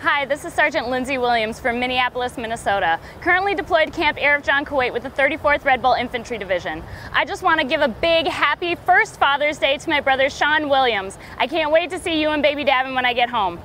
Hi, this is Sergeant Linsey Williams from Minneapolis, Minnesota, currently deployed Camp Arifjan Kuwait with the 34th Red Bull Infantry Division. I just want to give a big happy first Father's Day to my brother Sean Williams. I can't wait to see you and baby Davin when I get home.